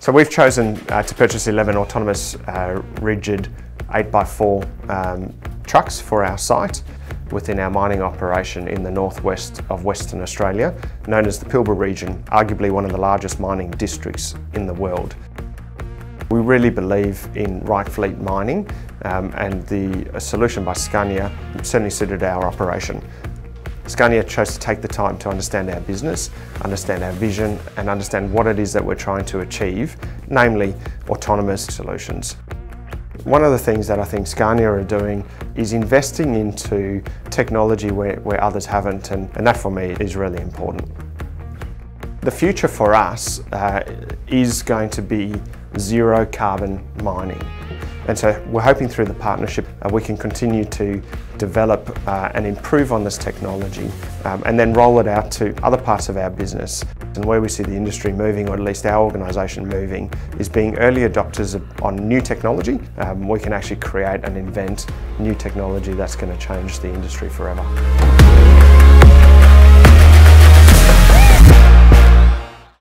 So we've chosen uh, to purchase 11 autonomous uh, rigid 8x4 um, trucks for our site within our mining operation in the northwest of Western Australia, known as the Pilbara region, arguably one of the largest mining districts in the world. We really believe in right fleet mining um, and the solution by Scania certainly suited our operation. Scania chose to take the time to understand our business, understand our vision and understand what it is that we're trying to achieve, namely autonomous solutions. One of the things that I think Scania are doing is investing into technology where, where others haven't and, and that for me is really important. The future for us uh, is going to be zero carbon mining. And so we're hoping through the partnership uh, we can continue to develop uh, and improve on this technology um, and then roll it out to other parts of our business. And where we see the industry moving, or at least our organisation moving, is being early adopters on new technology. Um, we can actually create and invent new technology that's going to change the industry forever.